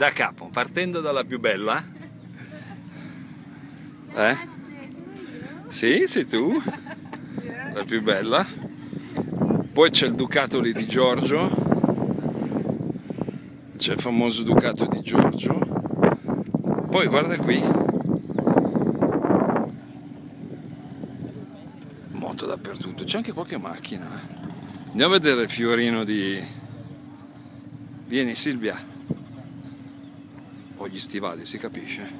da capo, partendo dalla più bella. Eh? Sì, sei tu, la più bella. Poi c'è il Ducato lì di Giorgio, c'è il famoso Ducato di Giorgio. Poi guarda qui, moto dappertutto, c'è anche qualche macchina. Andiamo a vedere il fiorino di... Vieni Silvia. Ho gli stivali, si capisce.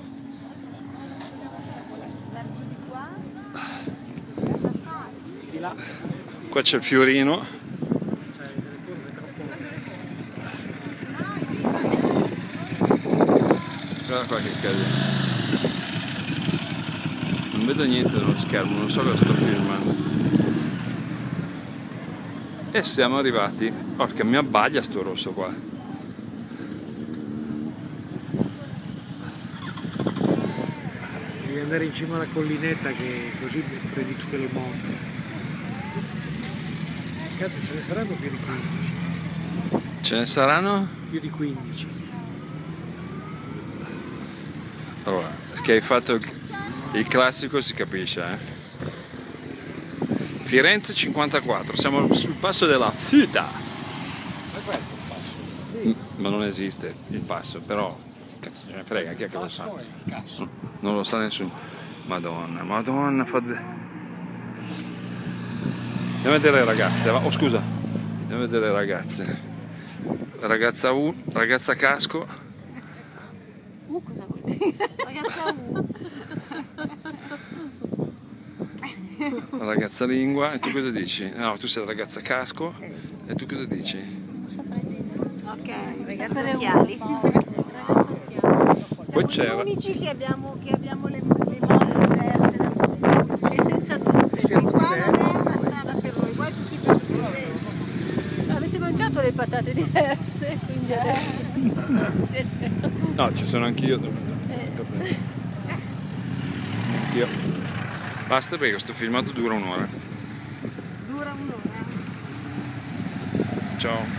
Qua c'è il fiorino. Guarda qua che casino. Non vedo niente nello schermo, non so cosa sto filmando. E siamo arrivati. Porca mi abbaglia sto rosso qua. Devi andare in cima alla collinetta che così prendi tutte le moto. Cazzo, ce ne saranno più di 15. Ce ne saranno? Più di 15. Allora, che hai fatto il, il classico si capisce, eh? Firenze 54, siamo sul passo della Futa. Ma questo è il passo. Ma non esiste il passo, però cazzo ce ne frega, chi è che lo sa? Non lo sa nessuno. Madonna, madonna, fa... de- Andiamo a vedere le ragazze, oh scusa, andiamo a vedere le ragazze. Ragazza U, ragazza casco, Uh, cosa vuol dire? Ragazza U. ragazza lingua, e tu cosa dici? No, tu sei la ragazza casco, e tu cosa dici? Ok, Ragazza ragazza occhiali. Poi Siamo c'era- gli unici che abbiamo, che abbiamo le, le moto diverse da tutti. E senza tutte. Siamo Qua non è una strada per noi, qua è tutti per studenti. Avete mangiato le patate diverse, quindi adesso siete... No, ci sono anch'io. eh, Anch'io. Basta perché questo filmato dura un'ora. Dura un'ora. Ciao.